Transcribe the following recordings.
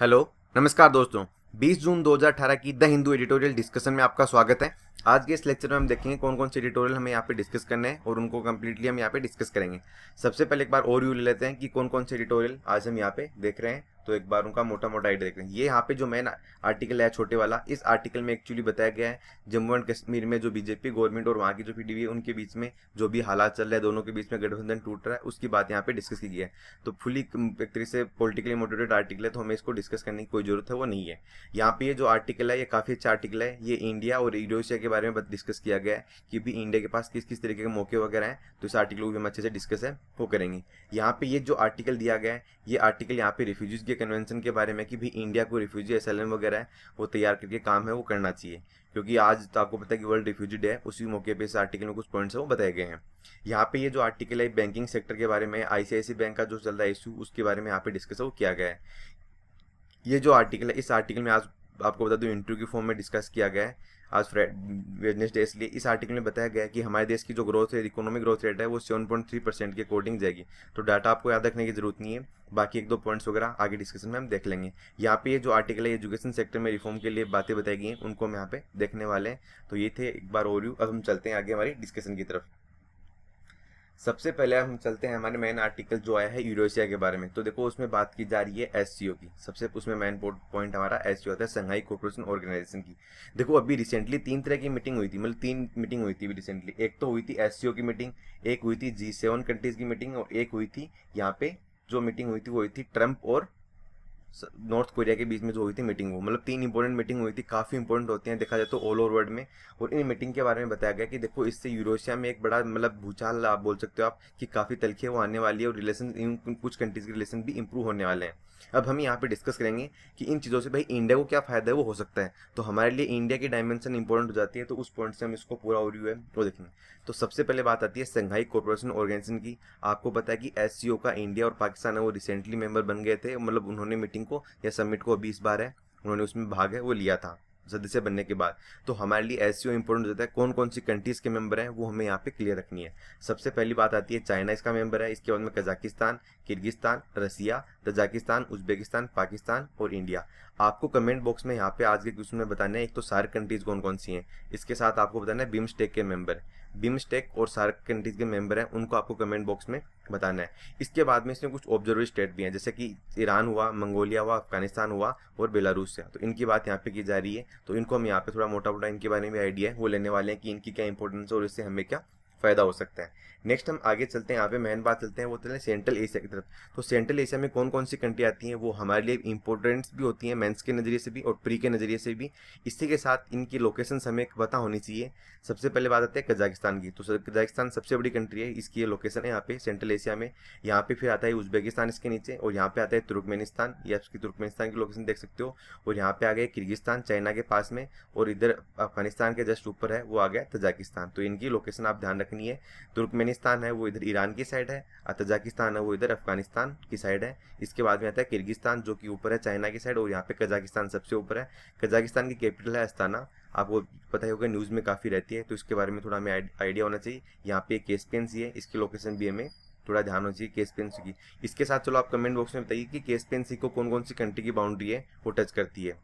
Hello, नमस्कार दोस्तों। 20 जून 2018 की द हिंदू एडिटोरियल डिस्कशन में आपका स्वागत है। आज के इस लेक्चर में हम देखेंगे कौन कौन से एडिटोरियल हमें यहाँ पे डिस्कस करने हैं और उनको कम्प्लीटली हम यहाँ पे डिस्कस करेंगे। सबसे पहले एक बार और ले लेते हैं कि कौन कौन से एडिटोरियल आज हम यहाँ पे देख रहे हैं। तो एक बार उनका मोटा मोटा आइडिया देख रहे हैं। ये यहाँ पे जो मेन आर्टिकल है, छोटे वाला, इस आर्टिकल में एक्चुअली बताया गया है, जम्मू एंड कश्मीर में जो बीजेपी गवर्नमेंट और वहाँ की जो पीडीवी है, उनके बीच में जो भी हालात चल रहे हैं, दोनों के बीच में गठबंधन टूट रहा है, उसकी बात यहाँ पे डिस्कस की गई है। तो फुली एक तरीके से पोलिटिकली मोटिवेटेड आर्टिकल है तो हमें इसको डिस्कस करने की कोई ज़रूरत है, वो नहीं है। यहाँ पे ये जो आर्टिकल है, ये काफ़ी अच्छा आर्टिकल है। ये इंडिया और यूरोशिया के बारे में डिस्कस किया गया है कि भी इंडिया के पास किस किस तरीके के मौके वगैरह हैं तो इस आर्टिकल को भी हम अच्छे से डिस्कस है, वो करेंगे। यहाँ पे ये जो आर्टिकल दिया गया है, ये आर्टिकल यहाँ पे रिफ्यूजीज के कन्वेंशन के बारे में कि भी इंडिया को रिफ्यूजी एस वगैरह है, वो तैयार करके काम है, वो करना चाहिए। क्योंकि आज तो आपको पता है कि वर्ल्ड रिफ्यूजी डे है, उसी मौके पे इस आर्टिकल में कुछ पॉइंट्स है, वो बताए गए हैं। यहाँ पे ये जो आर्टिकल है बैंकिंग सेक्टर के बारे में आईसीआईसी बैंक का जो चल रहा है इशू उसके बारे में यहाँ पे डिस्कस वो किया गया है। ये जो आर्टिकल है, इस आर्टिकल में आज आपको बता दूँ इंटरव्यू की फॉर्म में डिस्कस किया गया है। आज वेडनेसडे इसलिए इस आर्टिकल में बताया गया कि हमारे देश की जो ग्रोथ है इकोनॉमिक ग्रोथ रेट है, वो सेवन पॉइंट थ्री परसेंट के अकॉर्डिंग जाएगी। तो डाटा आपको याद रखने की ज़रूरत नहीं है। बाकी एक दो पॉइंट्स वगैरह आगे डिस्कशन में हम देख लेंगे। यहाँ पे ये जो आर्टिकल है एजुकेशन सेक्टर में रिफॉर्म के लिए बातें बताई गई हैं, उनको हम यहाँ पे देखने वाले हैं। तो ये थे एक बार और यू अब हम चलते हैं आगे हमारी डिस्कशन की तरफ़। सबसे पहले हम चलते हैं हमारे मेन आर्टिकल जो आया है यूरोशिया के बारे में। तो देखो, उसमें बात की जा रही है एससीओ की। सबसे उसमें मेन पॉइंट हमारा एससीओ होता है संघाई कॉरपोरेशन ऑर्गेनाइजेशन की। देखो, अभी रिसेंटली तीन तरह की मीटिंग हुई थी मतलब तीन मीटिंग हुई थी रिसेंटली एक तो हुई थी एससीओ की मीटिंग एक हुई थी जी सेवन कंट्रीज़ की मीटिंग और एक हुई थी यहाँ पे जो मीटिंग हुई थी, वो हुई थी ट्रंप और नॉर्थ कोरिया के बीच में जो हुई थी मीटिंग, वो मतलब तीन इंपॉर्टेंट मीटिंग हुई थी, काफ़ी इंपॉर्टेंट होती हैं, देखा जाए तो ऑल ओवर वर्ल्ड में। और इन मीटिंग के बारे में बताया गया कि देखो, इससे यूरोशिया में एक बड़ा मतलब भूचाल आप बोल सकते हो आप कि काफ़ी तलखी वो आने वाली है और रिलेशन इन कुछ कंट्रीज़ के रिलेशन भी इंप्रूव होने वाले हैं। अब हम यहाँ पे डिस्कस करेंगे कि इन चीज़ों से भाई इंडिया को क्या फ़ायदा है, वो हो सकता है। तो हमारे लिए इंडिया की डायमेंशन इंपॉर्टेंट हो जाती है तो उस पॉइंट से हम इसको पूरा ओवरव्यू है, वो देखेंगे। तो सबसे पहले बात आती है संघाई कॉरपोरेशन ऑर्गेनाइजेशन की। आपको पता है कि एससीओ का इंडिया और पाकिस्तान है, वो रिसेंटली मेंबर बन गए थे। मतलब उन्होंने मीटिंग को या समिट को अभी इस बार है, उन्होंने उसमें भाग है, वो लिया था। सदस्य बनने के बाद। तो हमारे लिए एस इंपॉर्टेंट जाता है कौन कौन सी कंट्रीज़ के मेंबर हैं, वो हमें यहाँ पे क्लियर रखनी है। सबसे पहली बात आती है चाइना इसका मेंबर है, इसके बाद में Kazakhstan Kyrgyzstan Russia Tajikistan Uzbekistan Pakistan और इंडिया आपको कमेंट बॉक्स में यहाँ पे आज के क्वेश्चन में बताना है, एक तो सारे कंट्रीज़ कौन कौन सी हैं। इसके साथ आपको बताना है बिम्स्टेक के मेंबर बिम्स्टेक और सार्क कंट्रीज़ के मेंबर हैं, उनको आपको कमेंट बॉक्स में बताना है। इसके बाद में इसमें कुछ ऑब्जर्वर स्टेट भी हैं, जैसे कि ईरान हुआ मंगोलिया हुआ अफ़गानिस्तान हुआ और बेलारूस से। तो इनकी बात यहाँ पे की जा रही है तो इनको हम यहाँ पे थोड़ा मोटा मोटा इनके बारे में आइडिया है, वो लेने वाले हैं कि इनकी क्या इंपॉर्टेंस है और इससे हमें क्या फ़ायदा हो सकता है। नेक्स्ट हम आगे चलते हैं, यहाँ पे मेन बात चलते हैं, वो चलते हैं सेंट्रल एशिया की तरफ़। तो सेंट्रल एशिया में कौन कौन सी कंट्री आती हैं, वो हमारे लिए इंपॉर्टेंट भी होती हैं मेंस के नज़रिए से भी और प्री के नज़रिए से भी। इसी के साथ इनकी लोकेशन हमें पता होनी चाहिए। सबसे पहले बात आती है कजाकिस्तान की। तो कजाकिस्तान सबसे बड़ी कंट्री है, इसकी ये लोकेशन है यहाँ पे सेंट्रल एशिया में। यहाँ पे फिर आता है उज्बेकिस्तान इसके नीचे और यहाँ पे आता है तुर्कमेनिस्तान या इसकी तुर्कमेनिस्तान की लोकेशन देख सकते हो और यहाँ पे आ गया किर्गिस्तान चाइना के पास में और इधर अफ़गानिस्तान के जस्ट ऊपर है, वो आ गया तजाकिस्तान तो इनकी लोकेशन आप ध्यान रखनी है। तुर्कमेनिस्तान है, वो इधर ईरान की साइड है और तजाकिस्तान है, वो इधर अफ़गानिस्तान की साइड है। इसके बाद में आता है किर्गिस्तान, जो कि ऊपर है, चाइना की साइड और यहाँ पे कजाकिस्तान सबसे ऊपर है। कजाकिस्तान की कैपिटल है अस्ताना आपको पता ही होगा न्यूज़ में काफ़ी रहती है तो इसके बारे में थोड़ा हमें आइडिया होना चाहिए। यहाँ पे केसपेन सी है, इसकी लोकेशन भी हमें थोड़ा ध्यान होना चाहिए केसपेन सी की। इसके साथ चलो आप कमेंट बॉक्स में बताइए कि केसपेन सी को कौन कौन सी कंट्री की बाउंड्री है, वो टच करती है।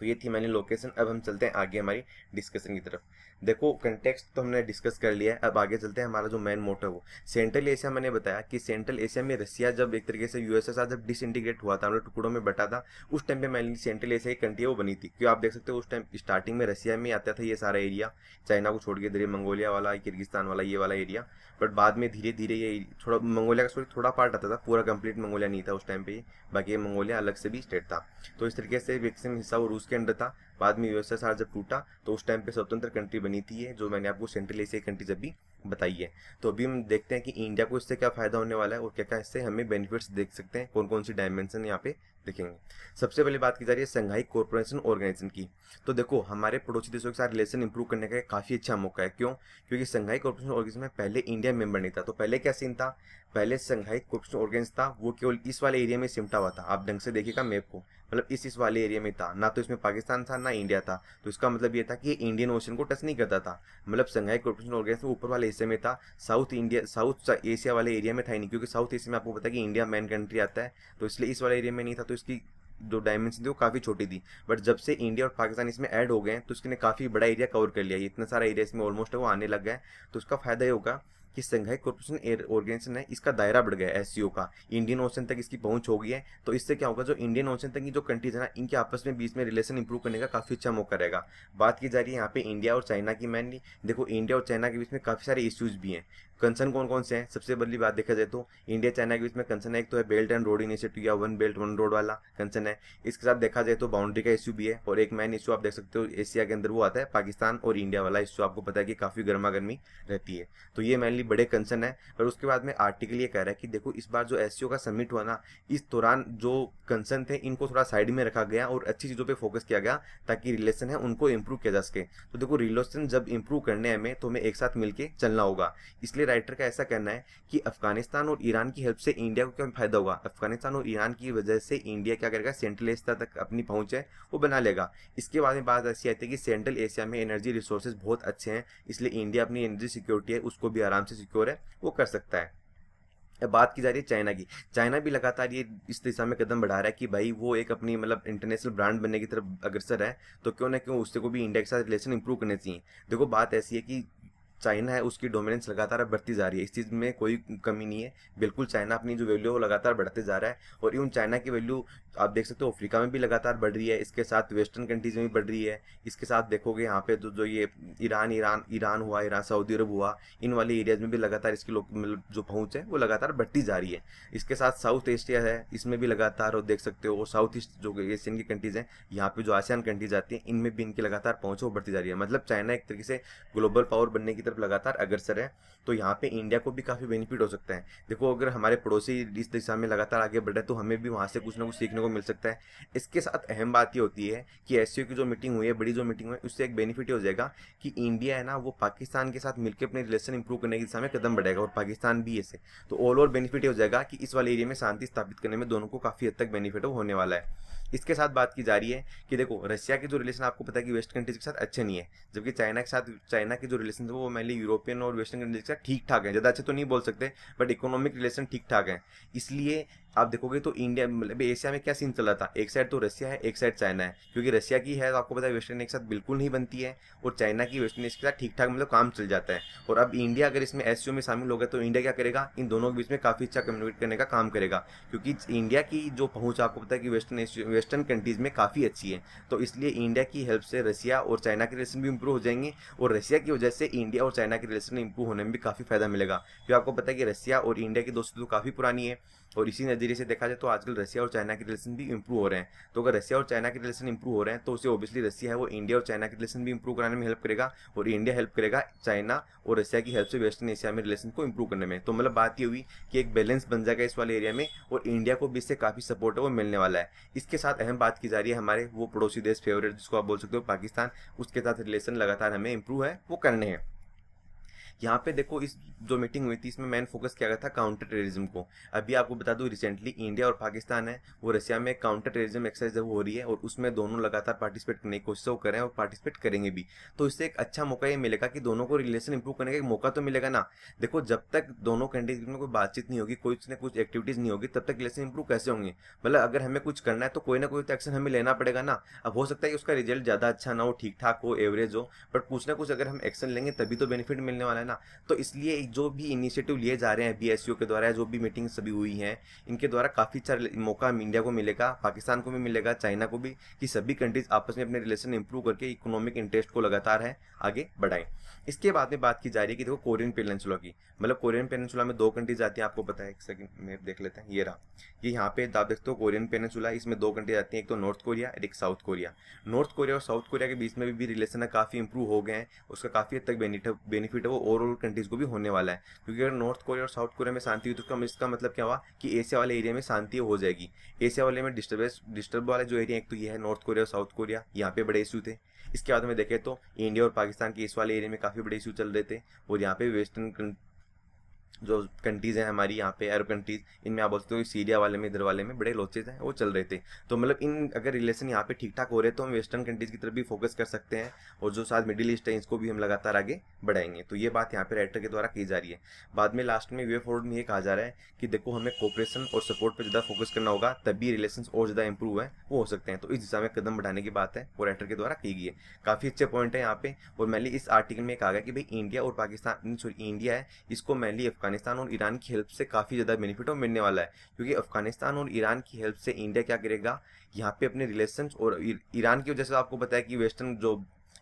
तो ये थी मैंने लोकेशन अब हम चलते हैं आगे हमारी डिस्कशन की तरफ़। देखो कंटेक्स्ट तो हमने डिस्कस कर लिया है, अब आगे चलते हैं हमारा जो मेन मोटो है वो। सेंट्रल एशिया मैंने बताया कि सेंट्रल एशिया में रसिया जब एक तरीके से यूएसए साथ जब डिसइंटीग्रेट हुआ था हम लोग टुकड़ों में बटा था, उस टाइम पे मैंने सेंट्रल एशिया की कंट्री वो बनी थी। क्योंकि आप देख सकते हो उस टाइम स्टार्टिंग में रसिया में आता था ये सारा एरिया चाइना को छोड़ के धीरे मंगोलिया वाला किर्गिस्तान वाला, ये वाला एरिया बट बाद में धीरे धीरे ये थोड़ा मंगोलिया का थोड़ा पार्ट आता था, पूरा कंप्लीट मंगोलिया नहीं था उस टाइम पे, बाकी मंगोलिया अलग से भी स्टेट था। तो इस तरीके से मैक्सिमम हिस्सा वो रूस के अंडर था। बाद में यूएसएसआर जब टूटा तो उस टाइम पे स्वतंत्र कंट्री बनी थी जो मैंने आपको सेंट्रल एशिया कंट्री जब भी बताई है। तो अभी हम देखते हैं कि इंडिया को इससे क्या फ़ायदा होने वाला है और क्या क्या इससे हमें बेनिफिट्स देख सकते हैं कौन कौन सी डायमेंशन यहाँ पे देखेंगे। सबसे पहले बात की जा रही है संघाई कॉर्पोरेशन ऑर्गेनाइजेशन की। तो देखो, हमारे पड़ोसी देशों के साथ रिलेशन इंप्रूव करने का काफ़ी अच्छा मौका है। क्यों? क्योंकि संघाई कॉर्पोरेशन ऑर्गेनाइजेशन में पहले इंडिया मेंबर नहीं था। तो पहले क्या सीन था? पहले संघाई कॉर्पोरेशन ऑर्गेनाइजेशन था, वो केवल इस वाले एरिया में सिमटा हुआ था। आप ढंग से देखिएगा मैप को। मतलब इस इस वाले एरिया में था। ना तो इसमें पाकिस्तान था, ना इंडिया था। तो इसका मतलब ये था कि ये इंडियन ओशन को टच नहीं करता था। मतलब संघाई कॉर्पोरेशन ऑर्गेनाइजेशन ऊपर वाले हिस्से में था। साउथ इंडिया साउथ एशिया वाले एरिया में था ही नहीं, क्योंकि साउथ एशिया में आपको पता है कि इंडिया मेन कंट्री आता है। तो इसलिए इस वाले एरिया में नहीं था तो इसकी जो डायमेंशन थी वो काफ़ी छोटी थी। बट जब से इंडिया और पाकिस्तान इसमें ऐड हो गए तो उसने काफ़ी बड़ा एरिया कवर कर लिया इतना सारा एरिया इसमें ऑलमोस्ट है, वो आने लग गया है। तो उसका फ़ायदा ये होगा कि संघाई कॉर्पोरेशन ऑर्गेनाइजेशन है, इसका दायरा बढ़ गया है एस का। इंडियन ओशन तक इसकी पहुँच हो गई है तो इससे क्या होगा, जो इंडियन ओशन तक की जो कंट्रीज़ है ना, इनके आपस में बीच में रिलेशन इंप्रूव करने का काफ़ी अच्छा मौका रहेगा। बात की जा रही है यहाँ पे इंडिया और चाइना की मैनली देखो इंडिया और चाइना के बीच में काफ़ी सारे इश्यूज़ भी हैं। कंसर्न कौन कौन से हैं? सबसे बड़ी बात देखा जाए तो इंडिया चाइना के बीच में कंसर्न है। एक तो है बेल्ट एंड रोड इनिशिएटिव या वन बेल्ट वन रोड वाला कंसर्न है। इसके साथ देखा जाए तो बाउंड्री का इश्यू भी है, और एक मैन इशू आप देख सकते हो एशिया के अंदर वो आता है पाकिस्तान और इंडिया वाला इशू आपको पता है कि काफ़ी गर्मा गर्मी रहती है। तो ये मैनली बड़े कंसर्न है। और उसके बाद में आर्टिकल ये कह रहा है कि देखो, इस बार जो एससीओ का समिट हुआ ना, इस दौरान जो कंसर्न थे, इनको थोड़ा साइड में रखा गया और अच्छी चीज़ों पर फोकस किया गया, ताकि रिलेशन है, उनको इम्प्रूव किया जा सके। तो देखो रिलेशन जब इम्प्रूव करने में तो हमें एक साथ मिलकर चलना होगा। इसलिए राइटर का ऐसा कहना है कि अफ़गानिस्तान और ईरान की हेल्प से इंडिया को क्या फ़ायदा होगा? अफ़गानिस्तान और ईरान की वजह से इंडिया क्या करेगा? सेंट्रल एशिया तक अपनी पहुँच है, वो बना लेगा। इसके बाद में बात ऐसी आती है कि सेंट्रल एशिया में एनर्जी रिसोर्सेज बहुत अच्छे हैं, इसलिए इंडिया अपनी एनर्जी सिक्योरिटी है, उसको भी आराम से सिक्योर है, वो कर सकता है। बात की जा रही है चाइना की। चाइना भी लगातार ये इस दिशा में कदम बढ़ा रहा है कि भाई वो एक अपनी मतलब इंटरनेशनल ब्रांड बनने की तरफ़ अग्रसर है तो क्यों ना क्यों उससे को भी इंडिया के साथ रिलेशन इंप्रूव करने चाहिए। देखो बात ऐसी है कि चाइना है, उसकी डोमिनेंस लगातार बढ़ती जा रही है। इस चीज़ में कोई कमी नहीं है। बिल्कुल चाइना अपनी जो वैल्यू है, वो लगातार बढ़ते जा रहा है और इवन चाइना की वैल्यू आप देख सकते हो, अफ्रीका में भी लगातार बढ़ रही है। इसके साथ वेस्टर्न कंट्रीज़ में भी बढ़ रही है। इसके साथ देखोगे यहाँ पे तो जो ये ईरान ईरान ईरान हुआ ईरान सऊदी अरब हुआ, इन वाले एरियाज़ में भी लगातार इसकी मतलब जो पहुँच है, वो लगातार बढ़ती जा रही है। इसके साथ साउथ एशिया है, इसमें भी लगातार और देख सकते हो, और साउथ ईस्ट जो एशियन की कंट्रीज़ हैं, यहाँ पे जो आसियान कंट्रीज़ आती हैं, इनमें भी इनकी लगातार पहुँच वो बढ़ती जा रही है। मतलब चाइना एक तरीके से ग्लोबल पावर बनने की तरफ़ लगातार अग्रसर है तो यहाँ पे इंडिया को भी काफ़ी बेनिफिट हो सकता है। देखो, अगर हमारे पड़ोसी इस दिशा में लगातार आगे बढ़े तो हमें भी वहाँ से कुछ ना कुछ सीखने को मिल सकता है। इसके साथ अहम बात ये होती है कि एस की जो मीटिंग हुई है, बड़ी जो मीटिंग हुई है, उससे एक बेनिफिट हो जाएगा कि इंडिया है ना, वो पाकिस्तान के साथ मिलकर अपने रिलेशन इंप्रूव करने की दिशा में कदम बढ़ेगा और पाकिस्तान भी ऐसे। तो ऑल ओवर बेनिफिट हो जाएगा कि इस वाले एरिया में शांति स्थापित करने में दोनों को काफ़ी हद तक बेनिफिट होने वाला है। इसके साथ बात की जा रही है कि देखो, रशिया के जो रिलेशन आपको पता है कि वेस्ट कंट्रीज़ के साथ अच्छे नहीं है, जबकि चाइना के साथ चाइना के जो रिलेशन है वो मेनली यूरोपियन और वेस्टर्न कंट्रीज़ के साथ ठीक ठाक है, ज़्यादा अच्छे तो नहीं बोल सकते बट इकोनॉमिक रिलेशन ठीक ठाक है। इसलिए आप देखोगे तो इंडिया मतलब एशिया में क्या सीन चल था? एक साइड तो रशिया है, एक साइड चाइना है। क्योंकि रशिया की है तो आपको पता है वेस्टर्न एक साथ बिल्कुल नहीं बनती है और चाइना की वेस्टर्न के साथ ठीक ठाक मतलब काम चल जाता है। और अब इंडिया अगर इसमें एससीओ में शामिल हो गया तो इंडिया क्या करेगा? इन दोनों के बीच में काफ़ी अच्छा कम्युनिकेट करने का काम करेगा। क्योंकि इंडिया की जो पहुँच आपको पता है कि वेस्टर्न वेस्टर्न कंट्रीज़ में काफ़ी अच्छी है। तो इसलिए इंडिया की हेल्प से रशिया और चाइना के रिलेशन भी इंप्रूव हो जाएँगे और रशिया की वजह से इंडिया और चाइना के रिलेशन इंप्रूव होने में भी काफ़ी फ़ायदा मिलेगा। क्योंकि आपको पता है कि रशिया और इंडिया की दोस्ती तो काफ़ी पुरानी है और इसी नज़रिए से देखा जाए तो आजकल रशिया और चाइना के रिलेशन भी इंप्रूव हो रहे हैं। तो अगर रशिया और चाइना के रिलेशन इंप्रूव हो रहे हैं तो उसे ओबियसली रशिया है, वो इंडिया और चाइना के रिलेशन भी इंप्रूव कराने में हेल्प करेगा और इंडिया हेल्प करेगा चाइना और रशिया की हेल्प से वेस्टर्न एशिया में रिलेशन को इंप्रूव करने में। तो मतलब बात ये हुई कि एक बैलेंस बन जाएगा इस वाले एरिया में और इंडिया को भी इससे काफ़ी सपोर्ट है वो मिलने वाला है। इसके साथ अहम बात की जा रही है हमारे वो पड़ोसी देश फेवरेट जिसको आप बोल सकते हो, पाकिस्तान। उसके साथ रिलेशन लगातार हमें इंप्रूव है, वो करने हैं। यहाँ पे देखो इस जो मीटिंग हुई थी, इसमें मैन फोकस किया गया था काउंटर टेररिज्म को। अभी आपको बता दूँ रिसेंटली इंडिया और पाकिस्तान है, वो रशिया में काउंटर टेररिज्म एक्सरसाइज हो रही है और उसमें दोनों लगातार पार्टिसिपेट करने की कोशिश करें और पार्टिसिपेट करेंगे भी। तो इससे एक अच्छा मौका ये मिलेगा कि दोनों को रिलेशन इंप्रूव करने का मौका तो मिलेगा ना। देखो, जब तक दोनों कंट्रीज़ में कोई बातचीत नहीं होगी कुछ ना कुछ एक्टिविटीज़ नहीं होगी, तब तक रिलेशन इंप्रूव कैसे होंगे? मतलब अगर हमें कुछ करना है तो कोई ना कोई तो एक्शन हमें लेना पड़ेगा ना। अब हो सकता है कि उसका रिज़ल्ट ज़्यादा अच्छा ना हो ठीक ठाक हो एवरेज हो बट कुछ ना कुछ अगर हम एक्शन लेंगे, तभी तो बेनिफिट मिलने वाला है ना। तो इसलिए जो भी इनिशिएटिव लिए जा रहे हैं बी के द्वारा जो भी मीटिंग सभी हुई हैं, इनके द्वारा काफ़ी सारे मौका इंडिया को मिलेगा, पाकिस्तान को भी मिलेगा चाइना को भी, कि सभी कंट्रीज़ आपस में अपने रिलेशन इंप्रूव करके इकोनॉमिक इंटरेस्ट को लगातार है, आगे बढ़ाएँ। इसके बाद में बात की जा रही है कि देखो कोरियन पेनिनसुला की। मतलब कोरियन पेनिनसुला में दो कंट्रीज़ आती हैं, आपको पता है, एक सेकंड में देख लेते हैं, ये रहा। ये यहाँ पे आप देखते हो कोरियन पेनिनसुला इसमें दो कंट्रीज़ आती हैं, एक तो नॉर्थ कोरिया और एक साउथ कोरिया नॉर्थ कोरिया और साउथ कोरिया के बीच में भी रिलेशन है, काफ़ी इंप्रूव हो गए हैं, उसका काफ़ी हद तक बेनिफिट है वो ओवरऑल कंट्रीज़ को भी होने वाला है। क्योंकि अगर नॉर्थ कोरिया और साउथ कोरिया में शांति हुई तो इसका मतलब क्या हुआ कि एशिया वाले एरिया में शांति हो जाएगी। एशिया वाले में डिस्टर्बेंस डिस्टर्ब वाले जो एरिया एक तो ये है नॉर्थ कोरिया और साउथ कोरिया यहाँ पे बड़े इशू थे। इसके बाद में देखें तो इंडिया और पाकिस्तान के इस वाले एरिया में काफ़ी बड़े इशू चल रहे थे। और यहाँ पे वेस्टर्न जो कंट्रीज़ हैं हमारी, यहाँ पे अरब कंट्रीज़ इनमें आप बोलते हो सीरिया वाले में, इधर वाले में बड़े लोचेज हैं, वो चल रहे थे। तो मतलब इन, अगर रिलेशन यहाँ पे ठीक ठाक हो रहे तो हम वेस्टर्न कंट्रीज़ की तरफ़ भी फोकस कर सकते हैं और जो साथ मिडिल ईस्ट है, इसको भी हम लगातार आगे बढ़ाएँगे। तो ये बात यहाँ पे राइटर के द्वारा की जा रही है। बाद में लास्ट में वे फोर्ड में ये कहा जा रहा है कि देखो, हमें कोऑपरेशन और सपोर्ट पर ज़्यादा फोकस करना होगा तभी रिलेशन और ज़्यादा इंप्रूव है, वो हो सकते हैं। तो इस दिशा में कदम बढ़ाने की बात है, वो राइटर के द्वारा की गई है। काफ़ी अच्छे पॉइंट है यहाँ पे। और मैंने इस आर्टिकल में कहा गया कि भाई इंडिया और पाकिस्तान सॉरी इंडिया है, इसको मैनली अफ़गानिस्तान और ईरान की हेल्प से काफ़ी ज़्यादा बेनिफिट मिलने वाला है क्योंकि अफ़गानिस्तान और ईरान की हेल्प से इंडिया क्या करेगा यहाँ पे अपने रिलेशन और ईरान की वजह से आपको बताया कि वेस्टर्न जो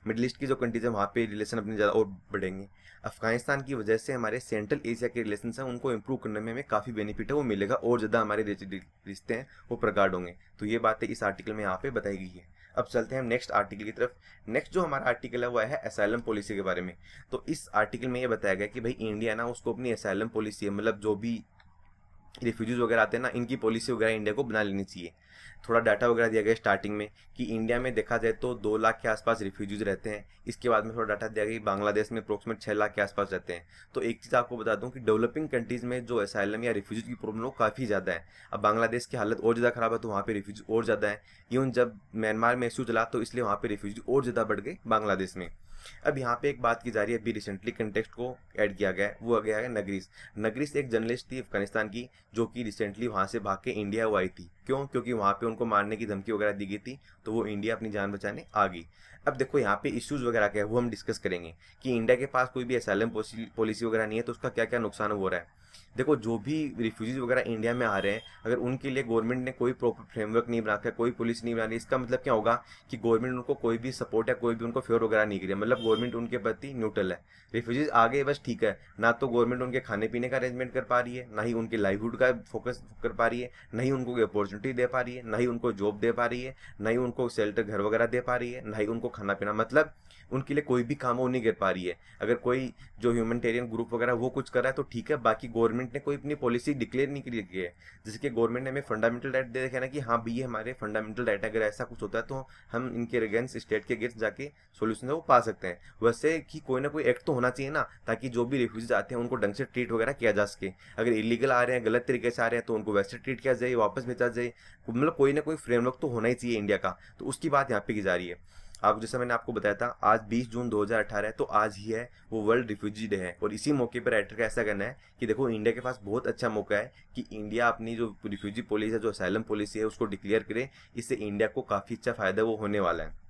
मिडल ईस्ट की जो कंट्रीज़ है वहाँ पे रिलेशन अपने ज़्यादा और बढ़ेंगे अफ़गानिस्तान की वजह से हमारे सेंट्रल एशिया के रिलेशन हैं उनको इंप्रूव करने में हमें काफ़ी बेनिफिट है वो मिलेगा और ज़्यादा हमारे रिश्ते हैं वो प्रगाढ़ होंगे तो ये बातें इस आर्टिकल में यहाँ पे बताई गई है अब चलते हैं हम नेक्स्ट आर्टिकल की तरफ़। नेक्स्ट जो हमारा आर्टिकल है, वो है असैलम पॉलिसी के बारे में। तो इस आर्टिकल में ये बताया गया कि भाई इंडिया ना उसको अपनी असैलम पॉलिसी मतलब जो भी रिफ्यूजीज वगैरह आते हैं ना, इनकी पॉलिसी वगैरह इंडिया को बना लेनी चाहिए। थोड़ा डाटा वगैरह दिया गया स्टार्टिंग में कि इंडिया में देखा जाए तो दो लाख के आसपास रिफ्यूजीज रहते हैं। इसके बाद में थोड़ा डाटा दिया गया बांग्लादेश में अप्रोक्सीमेट छः लाख के आसपास रहते हैं। तो एक चीज़ आपको बता दूँ कि डेवलपिंग कंट्रीज़ में जो असैलम या रिफ्यूजीज की प्रॉब्लम काफ़ी ज़्यादा है। अब बांग्लादेश की हालत और ज़्यादा खराब है तो वहाँ पर रिफ्यूजी और ज़्यादा है। यूँ जब म्यांमार में इशू चला तो इसलिए वहाँ पर रिफ्यूजी और ज़्यादा बढ़ गए बांग्लादेश में। अब यहाँ पे एक बात की जा रही है, अभी रिसेंटली कंटेक्स्ट को ऐड किया गया है, वो आ गया है नगरीस। नगरीस एक जर्नलिस्ट थी अफ़गानिस्तान की, जो कि रिसेंटली वहाँ से भाग के इंडिया वो आई थी। क्यों? क्योंकि वहाँ पे उनको मारने की धमकी वगैरह दी गई थी तो वो इंडिया अपनी जान बचाने आ गई। अब देखो, यहाँ पे इश्यूज़ वगैरह क्या है, वो हम डिस्कस करेंगे कि इंडिया के पास कोई भी असैलम पॉलिसी वगैरह नहीं है तो उसका क्या क्या नुकसान हो रहा है। देखो, जो भी रिफ्यूजीज वगैरह इंडिया में आ रहे हैं, अगर उनके लिए गवर्नमेंट ने कोई प्रॉपर फ्रेमवर्क नहीं बना रखा, कोई पुलिस नहीं बना रही, इसका मतलब क्या होगा कि गवर्नमेंट उनको कोई भी सपोर्ट या कोई भी उनको फेवर वगैरह नहीं करी मतलब गवर्नमेंट उनके प्रति न्यूट्रल है। रिफ्यूजीज आ गए बस ठीक है, ना तो गवर्नमेंट उनके खाने पीने का अरेंजमेंट कर पा रही है, ना ही उनके लाइवहुड का फोकस कर पा रही है, ना ही उनको अपॉर्चुनिटी दे पा रही है, ना ही उनको जॉब दे पा रही है, ना ही उनको शेल्टर घर वगैरह दे पा रही है, ना ही उनको खाना पीना मतलब उनके लिए कोई भी काम वो नहीं कर पा रही है। अगर कोई जो ह्यूमनिटेरियन ग्रुप वगैरह वो कुछ कर रहा है तो ठीक है, बाकी गवर्नमेंट ने कोई अपनी पॉलिसी डिक्लेयर नहीं करी है। जैसे कि गवर्नमेंट ने हमें फंडामेंटल राइट दे रखे ना कि हाँ भी ये हमारे फंडामेंटल राइट अगर ऐसा कुछ होता है तो हम इनके अगेंस्ट स्टेट के अगेंस्ट जाके सोल्यूशन है वो पा सकते हैं। वैसे कि कोई ना कोई एक्ट तो होना चाहिए ना, ताकि जो भी रिफ्यूज आते हैं उनको ढंग से ट्रीट वगैरह किया जा सके। अगर इलीगल आ रहे हैं, गलत तरीके से आ रहे हैं तो उनको वैसे ट्रीट किया जाए, वापस भेजा जाए। मतलब कोई ना कोई फ्रेमवर्क तो होना ही चाहिए इंडिया का। तो उसकी बात यहाँ पे की जा रही है। आप जैसे मैंने आपको बताया था, आज 20 जून 2018 है तो आज ही है, वो वर्ल्ड रिफ्यूजी डे है। और इसी मौके पर राइटर का ऐसा करना है कि देखो इंडिया के पास बहुत अच्छा मौका है कि इंडिया अपनी जो रिफ्यूजी पॉलिसी है, जो असैलम पॉलिसी है, उसको डिक्लेयर करे, इससे इंडिया को काफ़ी अच्छा फ़ायदा वो होने वाला है।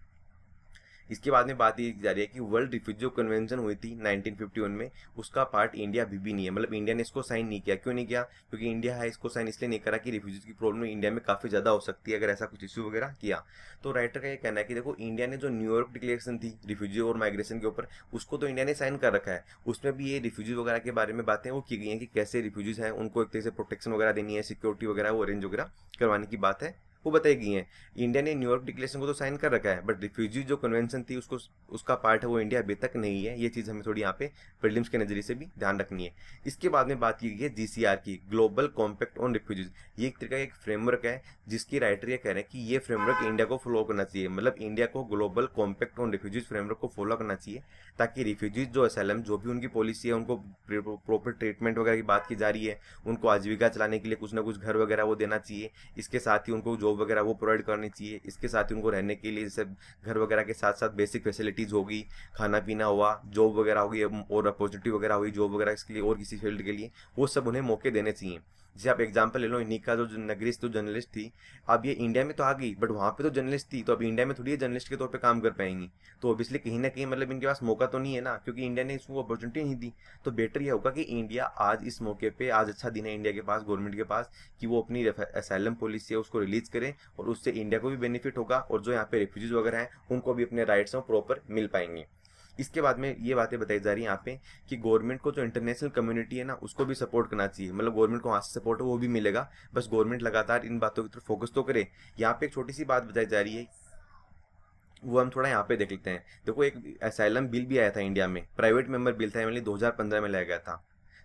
इसके बाद में बात ये जा रही है कि वर्ल्ड रिफ्यूजी कन्वेंशन हुई थी 1951 में, उसका पार्ट इंडिया अभी भी नहीं है। मतलब इंडिया ने इसको साइन नहीं किया। क्यों नहीं किया? क्योंकि इंडिया है, इसको साइन इसलिए नहीं करा कि रिफ्यूजीज की प्रॉब्लम इंडिया में काफ़ी ज़्यादा हो सकती है अगर ऐसा कुछ इश्यू वगैरह किया। तो राइटर का ये कहना है कि देखो इंडिया ने जो न्यूयॉर्क डिक्लेरेशन थी रिफ्यूजी और माइग्रेशन के ऊपर, उसको तो इंडिया ने साइन कर रखा है। उसमें भी ये रिफ्यूजी वगैरह के बारे में बातें वो की गई हैं कि कैसे रिफ्यूजीज हैं, उनको एक तरह से प्रोटेक्शन वगैरह देनी है सिक्योरिटी वगैरह, वो अरेंज वगैरह करवाने की बात है। वो बताई गई हैं। इंडिया ने न्यूयॉर्क डिक्लेरेशन को तो साइन कर रखा है बट रिफ्यूजी जो कन्वेंशन थी, उसको, उसका पार्ट है वो इंडिया अभी तक नहीं है। ये चीज़ हमें थोड़ी यहाँ पे प्रिलिम्स के नज़रिए से भी ध्यान रखनी है। इसके बाद में बात की गई है जीसीआर की ग्लोबल कॉम्पैक्ट ऑन रिफ्यूजीज ये एक तरीका एक फ्रेमवर्क है, जिसकी राइटर ये कह रहे हैं कि ये फ्रेमवर्क इंडिया को फॉलो करना चाहिए। मतलब इंडिया को global compact on refugees framework को फॉलो करना चाहिए, ताकि रिफ्यूजीज जो असलम जो भी उनकी पॉलिसी है, उनको प्रॉपर ट्रीटमेंट वगैरह की बात की जा रही है, उनको आजीविका चलाने के लिए कुछ ना कुछ घर वगैरह वो देना चाहिए। इसके साथ ही उनको जॉब वगैरह वो प्रोवाइड करनी चाहिए। इसके साथ ही उनको रहने के लिए जैसे घर वगैरह के साथ साथ बेसिक फैसिलिटीज़ होगी खाना पीना हुआ जॉब वगैरह होगी, और अपॉर्चुनिटी वगैरह हुई जॉब वगैरह इसके लिए और किसी फ़ील्ड के लिए, वो सब उन्हें मौके देने चाहिए। जैसे आप एग्ज़ाम्पल ले लो इनिका जो नगरीस जो जर्नलिस्ट थी, अब ये इंडिया में तो आ गई बट वहाँ पे तो जर्नलिस्ट थी तो अब इंडिया में थोड़ी जर्नलिस्ट के तौर पे काम कर पाएँगी। तो ऑब्वियसली कहीं ना कहीं मतलब इनके पास मौका तो नहीं है ना, क्योंकि इंडिया ने इसको अपॉर्चुनिटी नहीं दी। तो बेटर ये होगा कि इंडिया आज इस मौके पर आज अच्छा दिन है इंडिया के पास गवर्नमेंट के पास, कि वो अपनी असैलम पॉलिसी है, उसको रिलीज़ करें और उससे इंडिया को भी बेनिफिट होगा और जो यहाँ पे रिफ्यूजीज वगैरह हैं, उनको भी अपने राइट्स हैं प्रॉपर मिल पाएँगे। इसके बाद में ये बातें बताई जा रही हैं यहाँ पे कि गवर्नमेंट को जो इंटरनेशनल कम्युनिटी है ना, उसको भी सपोर्ट करना चाहिए। मतलब गवर्नमेंट को वहाँ से सपोर्ट हो, वो भी मिलेगा। बस गवर्नमेंट लगातार इन बातों की तरफ़ फोकस तो करे। यहाँ पे एक छोटी सी बात बताई जा रही है, वो हम थोड़ा यहाँ पे देख लेते हैं। देखो, एक असाइलम बिल भी आया था इंडिया में प्राइवेट मेंबर बिल था दो में लाया गया था।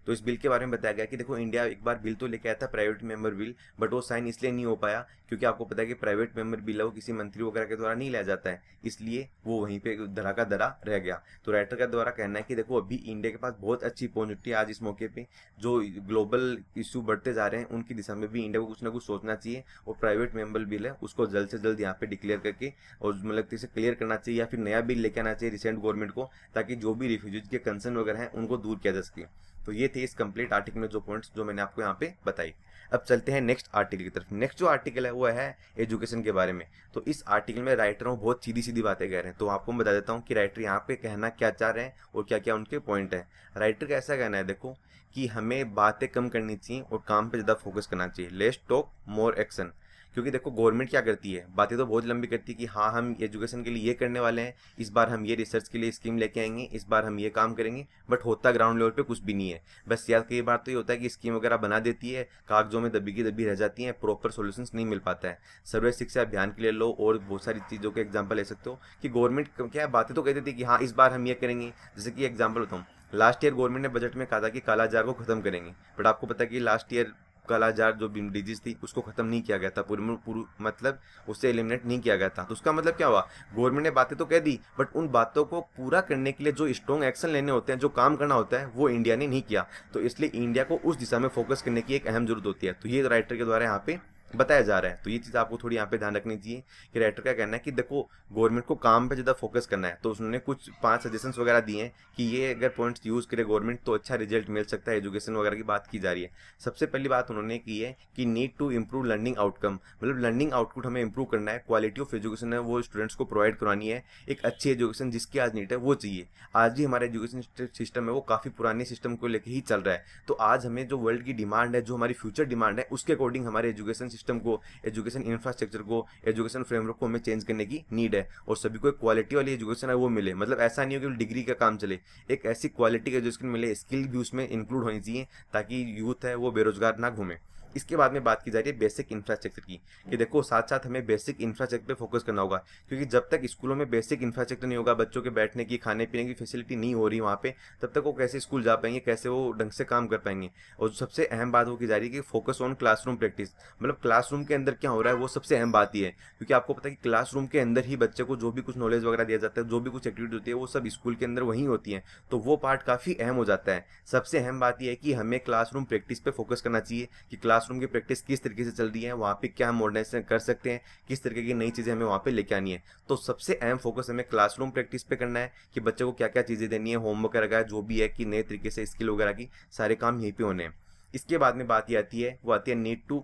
तो इस बिल के बारे में बताया गया कि देखो इंडिया एक बार बिल तो लेके आया था प्राइवेट मेंबर बिल बट वो साइन इसलिए नहीं हो पाया क्योंकि आपको पता है कि प्राइवेट मेंबर बिल है, वो किसी मंत्री वगैरह के द्वारा नहीं लिया जाता है। इसलिए वो वहीं पे धरा का धरा रह गया। तो राइटर का द्वारा कहना है कि देखो, अभी इंडिया के पास बहुत अच्छी अपॉर्चुनिटी है आज इस मौके पर जो ग्लोबल इशू बढ़ते जा रहे हैं, उनकी दिशा में भी इंडिया को कुछ ना कुछ सोचना चाहिए और प्राइवेट मेंबर बिल है, उसको जल्द से जल्द यहाँ पे डिक्लेयर करके और मतलब इसे क्लियर करना चाहिए या फिर नया बिल लेके आना चाहिए रिसेंट गवर्नमेंट को, ताकि जो भी रिफ्यूजीज के कंसर्न वगैरह हैं, उनको दूर किया जा सके। तो ये थे इस कंप्लीट आर्टिकल में जो पॉइंट्स जो मैंने आपको यहाँ पे बताई। अब चलते हैं नेक्स्ट आर्टिकल की तरफ़। नेक्स्ट जो आर्टिकल है, वो है एजुकेशन के बारे में। तो इस आर्टिकल में राइटर बहुत सीधी सीधी बातें कह रहे हैं। तो आपको मैं बता देता हूँ कि राइटर यहाँ पे कहना क्या चाह रहे हैं और क्या क्या उनके पॉइंट है। राइटर का ऐसा कहना है, देखो, कि हमें बातें कम करनी चाहिए और काम पर ज़्यादा फोकस करना चाहिए। लेस टॉक मोर एक्शन क्योंकि देखो गवर्नमेंट क्या करती है? बातें तो बहुत लंबी करती है कि हाँ हम एजुकेशन के लिए ये करने वाले हैं, इस बार हम ये रिसर्च के लिए स्कीम लेके आएँगे, इस बार हम ये काम करेंगे बट होता ग्राउंड लेवल पे कुछ भी नहीं है। बस याद कई बार तो ये होता है कि स्कीम वगैरह बना देती है, कागजों में दबी की दबी रह जाती है प्रॉपर सोल्यूशन नहीं मिल पाता है। सर्वे शिक्षा अभियान के लिए लो, और बहुत सारी चीज़ों के एग्ज़ाम्पल ले सकते हो कि गवर्नमेंट क्या है बातें तो कहती थी कि हाँ इस बार हम ये करेंगे। जैसे कि एग्ज़ाम्पल बताऊँ लास्ट ईयर गवर्नमेंट ने बजट में कहा था कि कालाजार को खत्म करेंगे बट आपको पता है कि लास्ट ईयर कालाजार जो डिज़ीज़ थी, उसको खत्म नहीं किया गया था, पूरी पूरी मतलब उससे एलिमिनेट नहीं किया गया था। तो उसका मतलब क्या हुआ? गवर्नमेंट ने बातें तो कह दी बट उन बातों को पूरा करने के लिए जो स्ट्रॉन्ग एक्शन लेने होते हैं, जो काम करना होता है, वो इंडिया ने नहीं किया। तो इसलिए इंडिया को उस दिशा में फोकस करने की एक अहम ज़रूरत होती है। तो ये राइटर के द्वारा यहाँ पे बताया जा रहा है। तो ये चीज़ आपको थोड़ी यहाँ पे ध्यान रखनी चाहिए कि राइटर का कहना है कि देखो गवर्नमेंट को काम पे ज़्यादा फोकस करना है। तो उसने कुछ पाँच सजेशंस वगैरह दिए हैं कि ये अगर पॉइंट्स यूज़ करे गवर्नमेंट तो अच्छा रिज़ल्ट मिल सकता है। एजुकेशन वगैरह की बात की जा रही है। सबसे पहली बात उन्होंने की है कि need to improve learning outcome मतलब लर्निंग आउटपुट हमें इंप्रूव करना है। क्वालिटी ऑफ़ एजुकेशन है, वो स्टूडेंट्स को प्रोवाइड करानी है। एक अच्छी एजुकेशन जिसकी आज नीड है, वो चाहिए। आज भी हमारा एजुकेशन सिस्टम है, वो काफ़ी पुराने सिस्टम को लेकर ही चल रहा है। तो आज हमें जो वर्ल्ड की डिमांड है, जो हमारी फ्यूचर डिमांड है, उसके अकॉर्डिंग हमारे एजुकेशन सिस्टम को एजुकेशन इंफ्रास्ट्रक्चर को एजुकेशन फ्रेमवर्क को हमें चेंज करने की नीड है। और सभी को एक क्वालिटी वाली एजुकेशन है, वो मिले। मतलब ऐसा नहीं हो कि डिग्री का काम चले। एक ऐसी क्वालिटी का एजुकेशन मिले स्किल भी उसमें इंक्लूड होनी चाहिए, ताकि यूथ है, वो बेरोजगार ना घूमे। इसके बाद में बात की जा रही है बेसिक इंफ्रास्ट्रक्चर की, कि देखो साथ साथ हमें बेसिक इंफ्रास्ट्रक्चर पे फोकस करना होगा, क्योंकि जब तक स्कूलों में बेसिक इंफ्रास्ट्रक्चर नहीं होगा, बच्चों के बैठने की, खाने पीने की फैसिलिटी नहीं हो रही वहाँ पे, तब तक वो कैसे स्कूल जा पाएँगे, कैसे वो ढंग से काम कर पाएँगे? और सबसे अहम बात वो की जा रही है कि फोकस ऑन क्लासरूम प्रैक्टिस मतलब क्लासरूम के अंदर क्या हो रहा है वो सबसे अहम बात ही है, क्योंकि आपको पता है कि क्लासरूम के अंदर ही बच्चे को जो भी कुछ नॉलेज वगैरह दिया जाता है, जो भी कुछ एक्टिविटी होती है, वो सब स्कूल के अंदर वहीं होती है तो वो पार्ट काफ़ी अहम हो जाता है। सबसे अहम बात यह है कि हमें क्लासरूम प्रैक्टिस पे फोकस करना चाहिए, कि क्लासरूम की प्रैक्टिस किस तरीके से चल रही है, वहाँ पे क्या हम मॉडर्नाइजेशन कर सकते हैं, किस तरीके की नई चीज़ें हमें वहाँ पे लेके आनी है। तो सबसे अहम फोकस हमें क्लासरूम प्रैक्टिस पे करना है कि बच्चों को क्या क्या चीज़ें देनी है होमवर्क वगैरह, जो भी है कि नए तरीके से स्किल वगैरह की, सारे काम यहीं पर होने हैं। इसके बाद में बात ये आती है, वो आती है नीड टू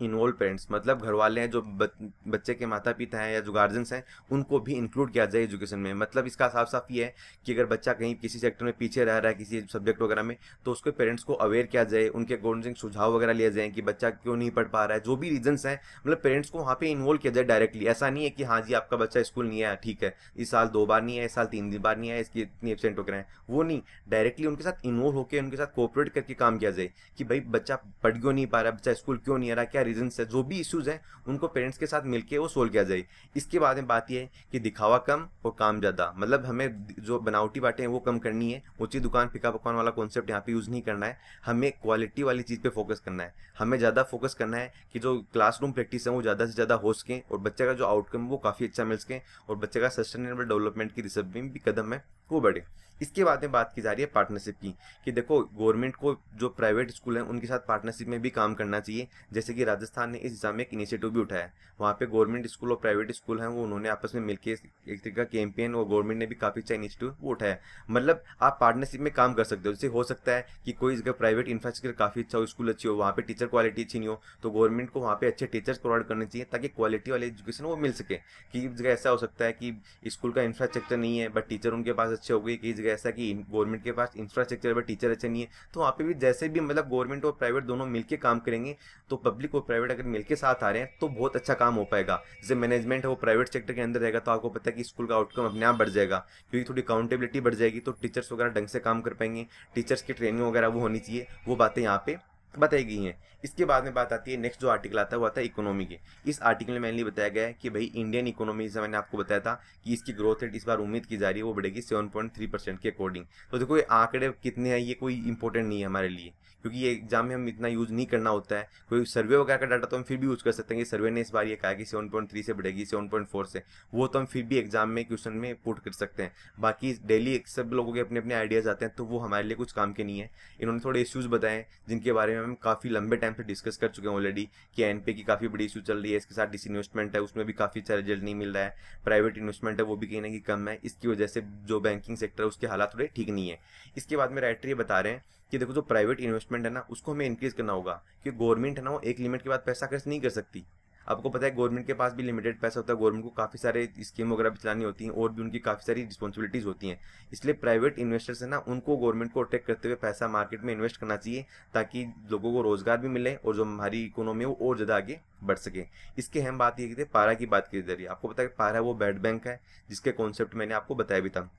इन्वॉल्व पेरेंट्स मतलब घर वाले हैं जो बच्चे के माता पिता हैं या जो गार्जियंस हैं, उनको भी इंक्लूड किया जाए एजुकेशन में। मतलब इसका साफ़ साफ़ ये है कि अगर बच्चा कहीं किसी सेक्टर में पीछे रह रहा है, किसी सब्जेक्ट वगैरह में तो उसके पेरेंट्स को अवेयर किया जाए, उनके अकॉर्डिंग सुझाव वगैरह लिया जाए कि बच्चा क्यों नहीं पढ़ पा रहा है, जो भी रीजन्स हैं मतलब पेरेंट्स को वहाँ पर इन्वॉल्व किया जाए डायरेक्टली ऐसा नहीं है कि हाँ जी, आपका बच्चा स्कूल नहीं आया ठीक है, इस साल दो बार नहीं आया इस साल तीन दिन बार नहीं आया इसकी इतनी एबसेंट हो है वो नहीं डायरेक्टली उनके साथ इन्वॉल्व होकर उनके साथ कोऑपरेट करके काम किया जाए कि भाई बच्चा पढ़ क्यों नहीं पा रहा है बच्चा स्कूल क्यों नहीं आ रहा, क्या रीजन्स है, जो भी इश्यूज़ हैं, उनको पेरेंट्स के साथ मिलकर वो सोल्व किया जाए। इसके बाद में बात यह है कि दिखावा कम और काम ज़्यादा। मतलब हमें जो बनावटी बातें हैं, वो कम करनी है। ऊँची दुकान फिका पकवान वाला कॉन्सेप्ट यहाँ पे यूज़ नहीं करना है। हमें क्वालिटी वाली चीज़ पे फोकस करना है। हमें ज़्यादा फोकस करना है कि जो क्लासरूम प्रैक्टिस है, वो ज़्यादा से ज़्यादा हो सकें और बच्चे का जो आउटकम वो काफ़ी अच्छा मिल सके और बच्चे का सस्टेनेबल डेवलपमेंट की दिशा में भी कदम है, वो बढ़े। इसके बाद में बात की जा रही है पार्टनरशिप की, कि देखो गवर्नमेंट को जो प्राइवेट स्कूल हैं, उनके साथ पार्टनरशिप में भी काम करना चाहिए। जैसे कि राजस्थान ने इस दिशा में एक इनिशिएटिव भी उठाया वहाँ पे गवर्नमेंट स्कूल और प्राइवेट स्कूल हैं, वो उन्होंने आपस में मिलकर एक तरीके का कैंपेन और गवर्नमेंट ने भी काफ़ी अच्छा इनिशिएटिव वो उठाया मतलब आप पार्टनरशिप में काम कर सकते हो। जैसे हो सकता है कि कोई जगह प्राइवेट इंफ्रास्ट्रक्चर काफ़ी अच्छा हो स्कूल अच्छी हो, वहाँ पर टीचर क्वालिटी अच्छी नहीं हो तो गवर्नमेंट को वहाँ पे अच्छे टीचर्स प्रोवाइड करने चाहिए, ताकि क्वालिटी वाली एजुकेशन वो मिल सके। कि जगह ऐसा हो सकता है कि स्कूल का इंफ्रास्ट्रक्चर नहीं है बट टीचर उनके पास अच्छे हो गए कई ऐसा कि गवर्नमेंट के पास इंफ्रास्ट्रक्चर पर टीचर अच्छे नहीं है तो वहाँ पे भी जैसे भी मतलब गवर्नमेंट और प्राइवेट दोनों मिलकर काम करेंगे तो पब्लिक और प्राइवेट अगर मिलकर साथ आ रहे हैं तो बहुत अच्छा काम हो पाएगा। जैसे मैनेजमेंट है, वो प्राइवेट सेक्टर के अंदर रहेगा तो आपको पता है कि स्कूल का आउटकम अपने आप बढ़ जाएगा, क्योंकि थोड़ी अकाउंटेबिलिटी बढ़ जाएगी तो टीचर्स वगैरह ढंग से काम कर पाएँगे टीचर्स की ट्रेनिंग वगैरह वो होनी चाहिए, वो बातें यहाँ पे बताई गई हैं। इसके बाद में बात आती है नेक्स्ट जो आर्टिकल आता है वो आता है इकोनॉमी के। इस आर्टिकल में मेनली बताया गया है कि भाई इंडियन इकोनॉमी जैसे मैंने आपको बताया था कि इसकी ग्रोथ रेट इस बार उम्मीद की जा रही है वो बढ़ेगी सेवन पॉइंट थ्री परसेंट के अकॉर्डिंग तो देखो ये आंकड़े कितने हैं, ये कोई इंपॉर्टेंट नहीं है हमारे लिए। क्योंकि ये एग्ज़ाम में हम इतना यूज़ नहीं करना होता है। कोई सर्वे वगैरह का डाटा तो हम फिर भी यूज़ कर सकते हैं कि सर्वे ने इस बार ये कहा कि सेवन पॉइंट थ्री से बढ़ेगी, सेवन पॉइंट फोर से। वो तो हम फिर भी एग्ज़ाम में क्वेश्चन में पुट कर सकते हैं। बाकी डेली सब लोगों के अपने अपने आइडियाज़ आते हैं तो वो हमारे लिए कुछ काम के नहीं है। इन्होंने थोड़े इश्यूज़ बताए जिनके बारे में हम काफ़ी लंबे टाइम से डिस्कस कर चुके हैं ऑलरेडी कि एन की काफ़ी बड़ी इशू चल रही है, इसके साथ डिस इन्वेस्टमेंट है, उसमें भी काफ़ी अच्छा रिज़ल्ट नहीं मिल रहा है। प्राइवेट इन्वेस्टमेंट है, वो भी कहीं ना कहीं कम है। इसकी वजह से जो बैंकिंग सेक्टर है, उसके हालात थोड़े ठीक नहीं है। इसके बाद में राइटर ये बता रहे हैं कि देखो जो प्राइवेट इन्वेस्टमेंट है ना, उसको हमें इंक्रीज करना होगा। क्योंकि गवर्नमेंट है ना, वो एक लिमिट के बाद पैसा खर्च नहीं कर सकती। आपको पता है गवर्नमेंट के पास भी लिमिटेड पैसा होता है। गवर्नमेंट को काफ़ी सारे स्कीम वगैरह भी चलानी होती हैं और भी उनकी काफ़ी सारी रिस्पॉन्सिबिलिटीज़ होती हैं। इसलिए प्राइवेट इन्वेस्टर्स है ना, उनको गवर्नमेंट को अटैक करते हुए पैसा मार्केट में इन्वेस्ट करना चाहिए, ताकि लोगों को रोज़गार भी मिले और जो हमारी इकोनॉमी है, वो और ज़्यादा आगे बढ़ सके। इसके हम बात ये की पारा की बात की ज़रिए आपको पता है पारा वो बैड बैंक है, जिसके कॉन्सेप्ट मैंने आपको बताया भी था।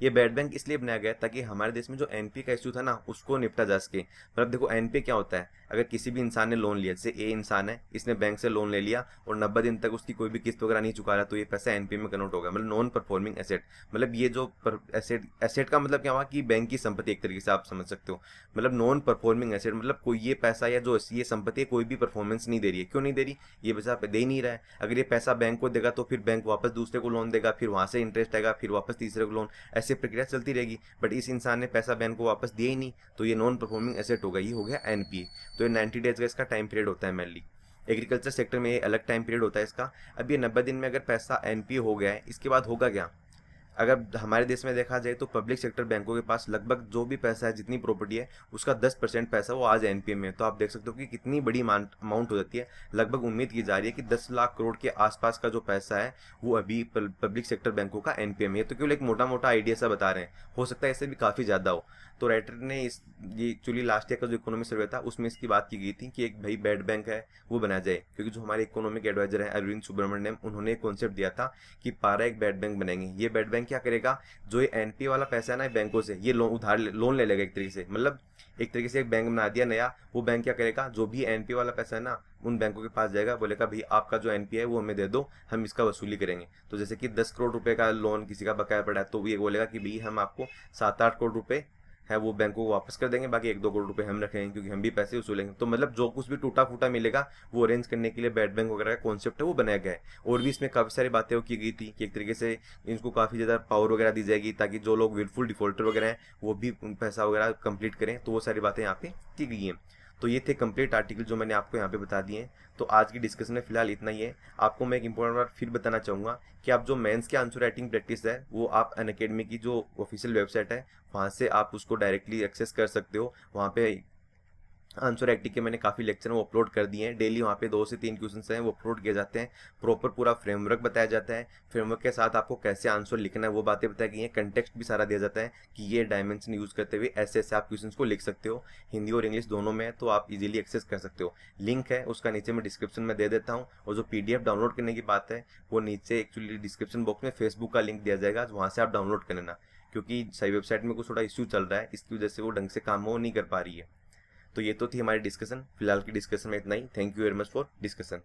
ये बैड बैंक इसलिए बनाया गया ताकि हमारे देश में जो एनपी का इश्यू था ना, उसको निपटा जा सके। मतलब देखो एनपी क्या होता है? अगर किसी भी इंसान ने लोन लिया, जैसे ए इंसान है, इसने बैंक से लोन ले लिया और नब्बे दिन तक उसकी कोई भी किस्त वगैरह नहीं चुका रहा तो ये पैसा एनपी में कन्वर्ट होगा मतलब नॉन परफॉर्मिंग एसेट मतलब ये जो एसेट एसेट का मतलब क्या हुआ कि बैंक की संपत्ति एक तरीके से आप समझ सकते हो। मतलब नॉन परफॉर्मिंग एसेट मतलब कोई ये पैसा या जो ये संपत्ति कोई भी परफॉर्मेंस नहीं दे रही है। क्यों नहीं दे रही? ये पैसा दे नहीं रहा है। अगर ये पैसा बैंक को देगा तो फिर बैंक वापस दूसरे को लोन देगा, फिर वहाँ से इंटरेस्ट आएगा, फिर वापस तीसरे को लोन ऐसे प्रक्रिया चलती रहेगी बट इस इंसान ने पैसा बैंक को वापस दिया ही नहीं तो ये नॉन परफॉर्मिंग एसेट होगा ये हो गया एनपीए तो ये नाइन्टी डेज़ का इसका टाइम पीरियड होता है मेनली। एग्रीकल्चर सेक्टर में ये अलग टाइम पीरियड होता है इसका। अब ये नब्बे दिन में अगर पैसा एनपीए हो गया है, इसके बाद होगा क्या? अगर हमारे देश में देखा जाए तो पब्लिक सेक्टर बैंकों के पास लगभग जो भी पैसा है, जितनी प्रॉपर्टी है, उसका 10 परसेंट पैसा वो आज एनपीएम में है। तो आप देख सकते हो कि कितनी बड़ी अमाउंट हो जाती है। लगभग उम्मीद की जा रही है कि 10 लाख करोड़ के आसपास का जो पैसा है, वो अभी पब्लिक सेक्टर बैंकों का एनपीएम है। तो केवल एक मोटा मोटा आइडिया सा बता रहे हैं। हो सकता है ऐसे भी काफ़ी ज़्यादा हो। तो राइटर ने इस, ये एक्चुअली लास्ट ईयर का जो इकोनॉमिक सर्वे था, उसमें इसकी बात की गई थी कि एक भाई बैड बैंक है, वो बनाया जाए। क्योंकि जो हमारे इकोनॉमिक एडवाइजर है, अरविंद सुब्रमण्यम, उन्होंने एक कॉन्सेप्ट दिया था कि पारा एक बैड बैंक बनाएँगे ये बैड बैंक क्या करेगा? जो ये एनपी वाला पैसा है ना बैंकों से, ये लोन उधार लोन ले लेगा एक तरीके से। मतलब एक तरीके से एक बैंक बना दिया नया, वो बैंक क्या करेगा? जो भी एनपी वाला पैसा है ना, उन बैंकों के पास जाएगा, बोलेगा, भाई, आपका जो एनपी है, वो हमें दे दो, हम इसका वसूली करेंगे। तो जैसे कि दस करोड़ रुपए का लोन किसी का बकाया पड़ा है तो ये बोलेगा कि, भाई, हम आपको सात आठ करोड़ रुपए है, वो बैंक को वापस कर देंगे, बाकी एक दो करोड़ रुपए हम रखेंगे, क्योंकि हम भी पैसे वसूलेंगे। तो मतलब जो कुछ भी टूटा फूटा मिलेगा, वो अरेंज करने के लिए बैड बैंक वगैरह का कॉन्सेप्ट है, वो बनाया गया है। और भी इसमें काफ़ी सारी बातें की गई थी कि एक तरीके से इनको काफ़ी ज़्यादा पावर वगैरह दी जाएगी, ताकि जो लोग विलफुल डिफॉल्टर वगैरह हैं, वो भी पैसा वगैरह कंप्लीट करें तो वो सारी बातें यहाँ पे की गई हैं। तो ये थे कंप्लीट आर्टिकल जो मैंने आपको यहाँ पे बता दिए तो आज की डिस्कशन में फ़िलहाल इतना ही है। आपको मैं एक इंपॉर्टेंट बात फिर बताना चाहूँगा कि आप जो मेंस के आंसर राइटिंग प्रैक्टिस है, वो आप अन की जो ऑफिशियल वेबसाइट है, वहाँ से आप उसको डायरेक्टली एक्सेस कर सकते हो। वहाँ पे आंसर एक्टिव के मैंने काफ़ी लेक्चर वो अपलोड कर दिए हैं। डेली वहाँ पे दो से तीन क्वेश्चन हैं, वो अपलोड किए जाते हैं। प्रॉपर पूरा फ्रेमवर्क बताया जाता है। फ्रेमवर्क के साथ आपको कैसे आंसर लिखना है, वो बातें बताई गई हैं। कंटेक्स्ट भी सारा दिया जाता है कि ये डायमेंशन यूज़ करते हुए ऐसे ऐसे आप क्वेश्चन को लिख सकते हो। हिंदी और इंग्लिश दोनों में तो आप इजीली एक्सेस कर सकते हो। लिंक है, उसका नीचे मैं डिस्क्रिप्शन में दे देता हूँ। और जो पीडीएफ डाउनलोड करने की बात है, वो नीचे एक्चुअली डिस्क्रिप्शन बॉक्स में फेसबुक का लिंक दिया जाएगा। वहाँ से आप डाउनलोड कर लेना, क्योंकि सही वेबसाइट में कुछ थोड़ा इश्यू चल रहा है। इसकी वजह से वो ढंग से काम वो नहीं कर पा रही है। तो ये तो थी हमारी डिस्कशन फ़िलहाल की डिस्कशन में इतना ही. Thank you very much for discussion